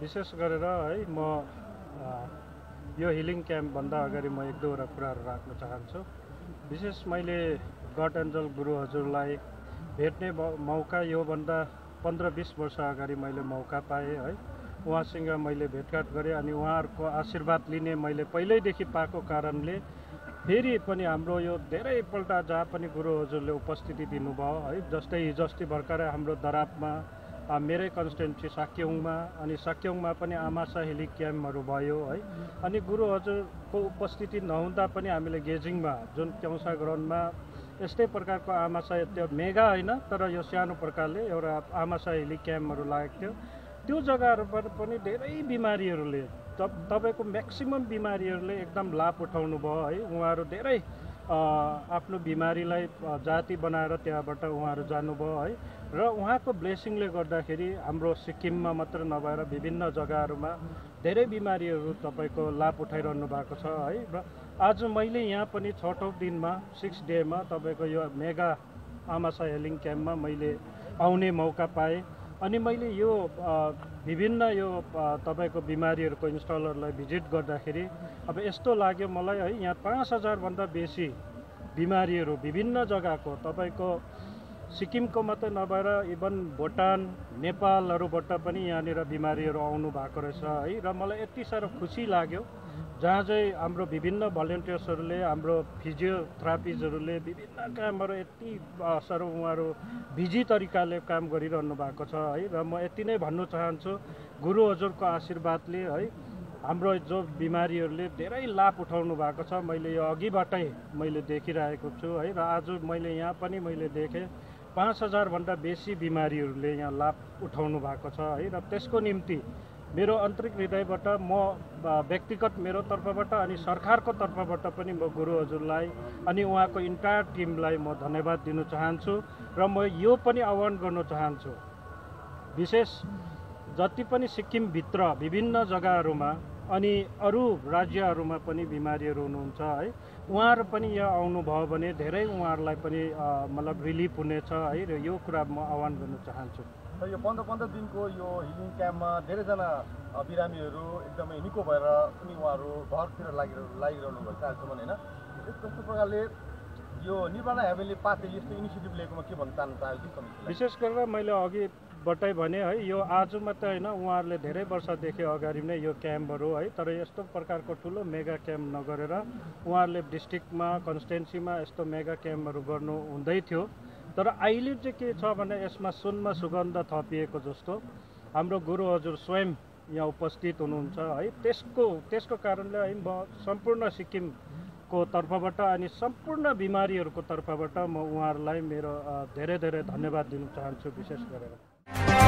विशेष गरेर है म यो हिलिङ क्याम्पभन्दा अगाडि म एक दुईवटा कुराहरू राख्न चाहन्छु। विशेष मैले गड एन्जल गुरु हजुरलाई भेट्ने मौका योभन्दा पन्ध्र बिस वर्ष अगाडि मैले मौका पाएँ है। उहाँसँग मैले भेटघाट गरेँ अनि उहाँहरूको आशीर्वाद लिने मैले पहिल्यैदेखि पाएको कारणले फेरि पनि हाम्रो यो धेरैपल्ट जहाँ पनि गुरु हजुरले उपस्थिति दिनुभयो है जस्तै हिजो अस्ति भर्खरै हाम्रो दरापमा मेरै कन्स्टिट्युन्सी साक्योङमा अनि साक्योङमा पनि आमासा हेली क्याम्पहरू भयो है। अनि गुरु हजुरको उपस्थिति नहुँदा पनि हामीले गेजिङमा जुन क्याउसा ग्राउन्डमा यस्तै प्रकारको आमासा त्यो मेगा होइन तर यो सानो प्रकारले एउटा आमासा हेली क्याम्पहरू लागेको थियो। त्यो जग्गाहरूबाट पनि धेरै बिमारीहरूले तप तपाईँको म्याक्सिमम् बिमारीहरूले एकदम लाभ उठाउनु भयो है। उहाँहरू धेरै आफ्नो बिमारीलाई जाति बनाएर त्यहाँबाट उहाँहरू जानुभयो है। र उहाँको ब्लेसिङले गर्दाखेरि हाम्रो सिक्किममा मात्र नभएर विभिन्न जग्गाहरूमा धेरै बिमारीहरू तपाईँको लाभ उठाइरहनु भएको छ है। र आज मैले यहाँ पनि छठौँ दिनमा सिक्स डेमा तपाईँको यो मेगा आमासा हेलिङ क्याम्पमा मैले आउने मौका पाएँ। अनि मैले यो विभिन्न यो तपाईँको बिमारीहरूको इन्स्टलरलाई भिजिट गर्दाखेरि अब यस्तो लाग्यो मलाई है यहाँ पाँच हजारभन्दा बेसी बिमारीहरू विभिन्न जग्गाको तपाईँको सिक्किमको मात्रै नभएर इभन भुटान नेपालहरूबाट पनि यहाँनिर बिमारीहरू आउनु भएको रहेछ है र मलाई यति साह्रो खुसी लाग्यो। जहाँ चाहिँ हाम्रो विभिन्न भलिन्टियर्सहरूले हाम्रो फिजियोथेरापिजहरूले विभिन्न कामहरू यति अ, साह्रो उहाँहरू बिजी तरिकाले काम गरिरहनु भएको छ है। र म यति नै भन्नु चाहन्छु गुरु हजुरको आशीर्वादले है हाम्रो जो बिमारीहरूले धेरै लाभ उठाउनु भएको छ मैले यो अघिबाटै मैले देखिरहेको छु है। र आज मैले यहाँ पनि मैले देखेँ पाँच हजारभन्दा बेसी बिमारीहरूले यहाँ लाभ उठाउनु भएको छ है। र त्यसको निम्ति मेरो आन्तरिक हृदयबाट म व्यक्तिगत मेरो तर्फबाट अनि सरकारको तर्फबाट पनि म गुरु हजुरलाई अनि उहाँको इन्टायर टिमलाई म धन्यवाद दिन चाहन्छु र म यो पनि आह्वान गर्न चाहन्छु। विशेष जति पनि सिक्किमभित्र विभिन्न जग्गाहरूमा अनि अरू राज्यहरूमा पनि बिमारीहरू हुनुहुन्छ है उहाँहरू पनि यहाँ आउनुभयो भने धेरै उहाँहरूलाई पनि मतलब रिलिफ हुनेछ है र यो कुरा म आह्वान गर्न चाहन्छु। र यो पन्ध्र पन्ध्र दिनको यो हिलिङ क्याम्पमा धेरैजना बिरामीहरू एकदमै निको भएर पनि उहाँहरू घरतिर लागि लागिरहनु भएको छ आजसम्म होइन? कस्तो प्रकारले यो निर्माण हेभेनले पार्टीले यस्तो इनिसिएटिभ लिएकोमा के भन्न चाहनु चाहन्छु विशेष गरेर मैले अघिबाटै भने है यो आज मात्रै होइन उहाँहरूले धेरै वर्षदेखि अगाडि नै यो क्याम्पहरू है तर यस्तो प्रकारको ठुलो मेगा क्याम्प नगरेर उहाँहरूले डिस्ट्रिक्टमा कन्स्टिटेन्सीमा यस्तो मेगा क्याम्पहरू गर्नु हुँदै थियो। तर अहिले चाहिँ के छ भने यसमा सुनमा सुगन्ध थपिएको जस्तो हाम्रो गुरु हजुर स्वयं यहाँ उपस्थित हुनुहुन्छ है। त्यसको त्यसको कारणले है म सम्पूर्ण सिक्किमको तर्फबाट अनि सम्पूर्ण बिमारीहरूको तर्फबाट म उहाँहरूलाई मेरो धेरै धेरै धन्यवाद दिन चाहन्छु विशेष गरेर।